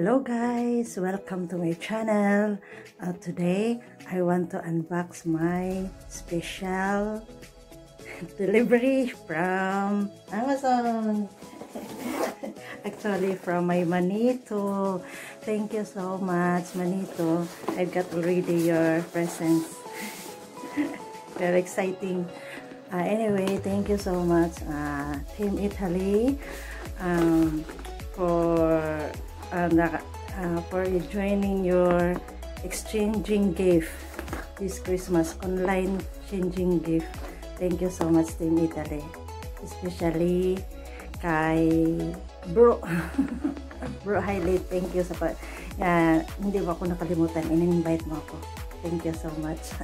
Hello guys! Welcome to my channel. Uh, today, I want to unbox my special delivery from Amazon. Actually, from my Manito. Thank you so much, Manito. I've got already your presents. Very exciting. Uh, anyway, thank you so much, uh, Team Italy, um, for uh, uh, for joining your exchanging gift this Christmas online exchanging gift. Thank you so much, Team Italy, especially kay Bro. Bro Highlight, thank you sa pa. Uh, hindi mo ako nakalimutan, in-invite mo ako. Thank you so much.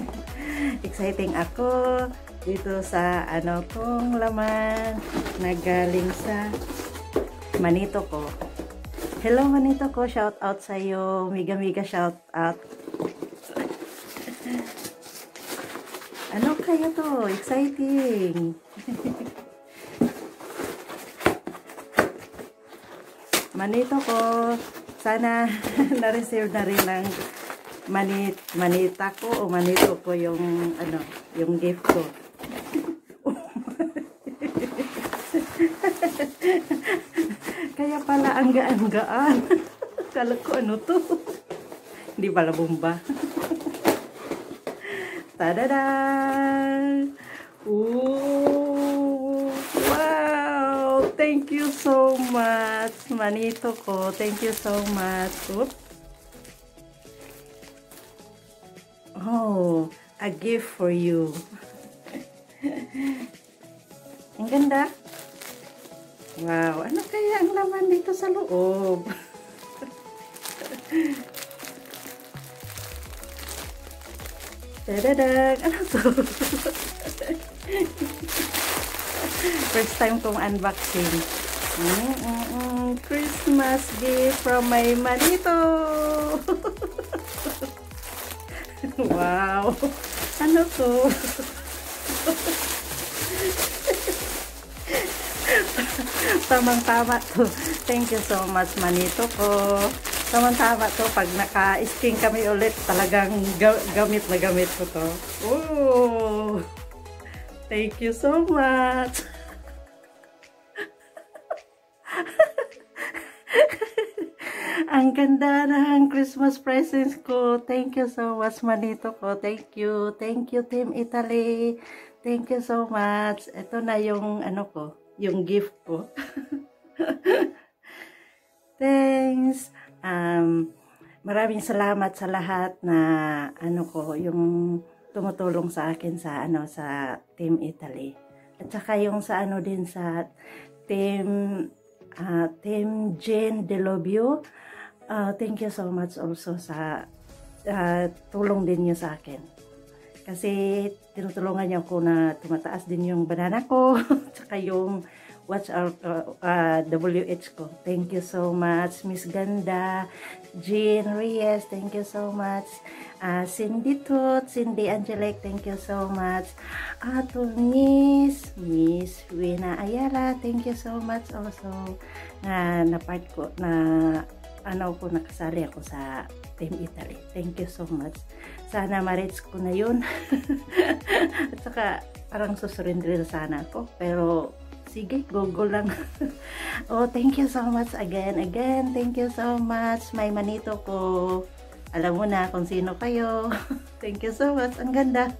Exciting ako dito sa ano kong laman na galing sa manito ko. Hello manito ko, shout out sa iyo. Mega mega shout out. ano kaya to? Exciting. manito ko, sana na-receive na rin ng manit manita ko o manito ko yung ano yung gift ko kaya pala ang gaan-gaan. Kala ko ano to. Hindi pala bomba. Tadada! Wow! Thank you so much manito ko. Thank you so much. Oops. Oh, a gift for you. ang ganda. Wow, ano kaya ang laman dito sa loob? Tadadag! Ano to? First time kong unboxing. -mm -mm. Christmas gift from my manito! Wow! Ano to? Tamang-tama to. Thank you so much, manito ko. Tamang-tama to. Pag naka-skin kami ulit, talagang gamit na gamit ko to. Oh! Thank you so much. Ang ganda ng Christmas presents ko. Thank you so much, manito ko. Thank you. Thank you, Team Italy. Thank you so much. Ito na yung, ano ko, yung gift ko. Thanks. Um, maraming salamat sa lahat na, ano ko, yung tumutulong sa akin sa, ano, sa Team Italy. At saka yung sa, ano din, sa Team, uh, Team Jane Delobio. Uh, thank you so much also sa uh, tulong din niyo sa akin. Kasi tinutulungan niyo ako na tumataas din yung banana ko, tsaka yung watch out uh, uh, WH ko. Thank you so much, Miss Ganda, Jean Reyes, thank you so much. Uh, Cindy Tut, Cindy Angelic, thank you so much. Uh, to Miss, Miss Wina Ayala, thank you so much also. Na, na part ko, na ano ko nakasali ako sa Team Italy. Thank you so much. Sana ma-reach ko na yun. At saka parang susurrender sana ako. Pero sige, go go lang. oh, thank you so much again. Again, thank you so much. May manito ko. Alam mo na kung sino kayo. thank you so much. Ang ganda.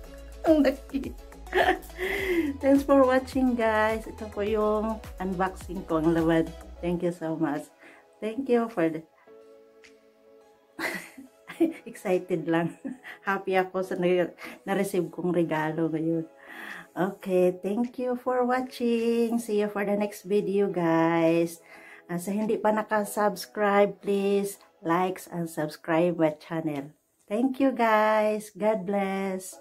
Ang laki. Thanks for watching guys. Ito po yung unboxing ko ang laman. Thank you so much. Thank you for the excited lang. Happy ako sa na-receive kong regalo ngayon. Okay, thank you for watching. See you for the next video, guys. Uh, sa hindi pa naka-subscribe, please likes and subscribe my channel. Thank you, guys. God bless.